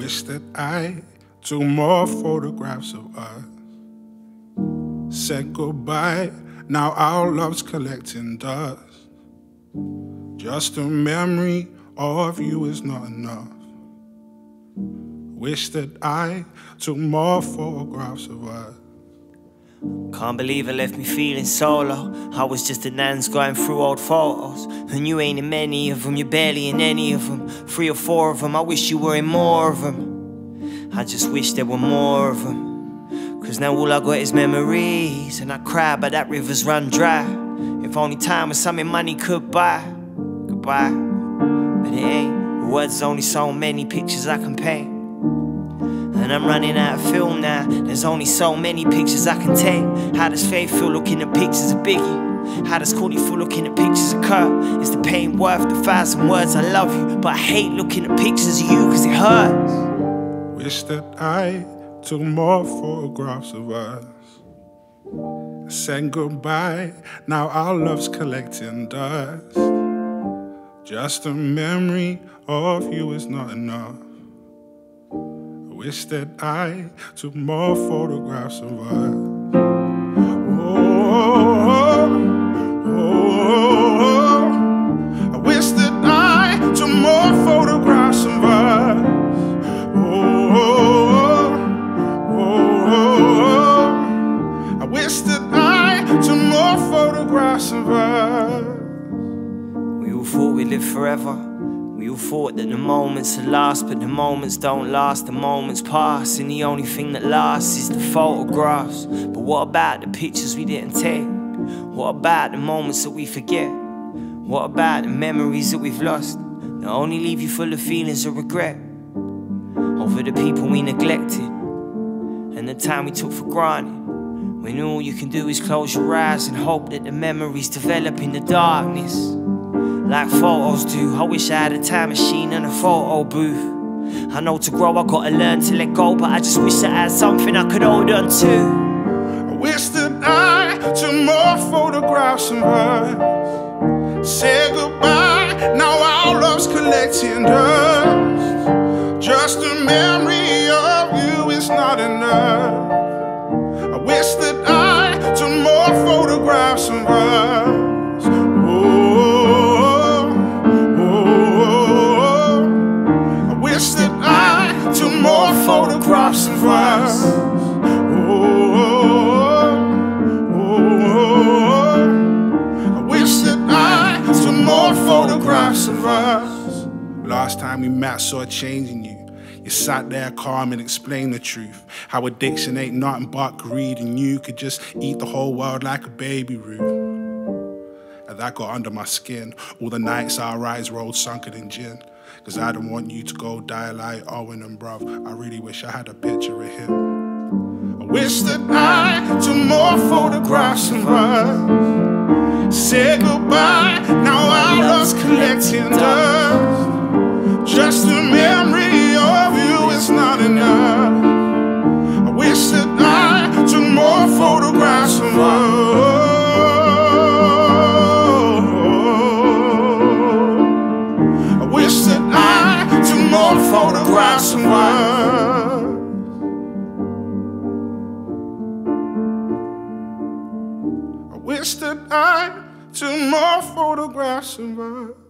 wish that I took more photographs of us. Said goodbye, now our love's collecting dust. Just a memory of you is not enough. Wish that I took more photographs of us. Can't believe it left me feeling solo. I was just a nans going through old photos. And you ain't in many of them, you're barely in any of them. Three or four of them, I wish you were in more of them. I just wish there were more of them. Cause now all I got is memories. And I cry, but that river's run dry. If only time was something money could buy. Goodbye. But it ain't. Words only so many pictures I can paint. And I'm running out of film now. There's only so many pictures I can take. How does Faith feel looking at pictures of Biggie? How does Courtney feel looking at pictures of Kurt? Is the pain worth the thousand words I love you? But I hate looking at pictures of you because it hurts. Wish that I took more photographs of us. Said goodbye, now our love's collecting dust. Just a memory of you is not enough. Wish that I took more photographs of us. Oh, oh, oh, I wish that I took more photographs of us. Oh, oh, I wish that I took more photographs of us. We all thought we'd live forever. We all thought that the moments would last, but the moments don't last, the moments pass, and the only thing that lasts is the photographs. But what about the pictures we didn't take? What about the moments that we forget? What about the memories that we've lost that only leave you full of feelings of regret? Over the people we neglected and the time we took for granted. When all you can do is close your eyes and hope that the memories develop in the darkness like photos do. I wish I had a time machine and a photo booth. I know to grow, I gotta learn to let go, but I just wish I had something I could hold on to. I wish that I took more photographs of us. Say goodbye, now our love's collecting dust. Just a memory of you is not enough. I wish that I took more photographs of us. Last time we met, saw a change in you. You sat there calm and explained the truth. How addiction ain't nothing but greed, and you could just eat the whole world like a baby Ruth. And that got under my skin. All the nights our eyes rolled sunken in gin. Cause I don't want you to go die like Owen and bruv. I really wish I had a picture of him. I wish that I took more photographs of us. Say goodbye, now our love's collecting dust. Not enough. I wish that I took more photographs of us. I wish that I took more photographs of. I wish that I took more photographs of us.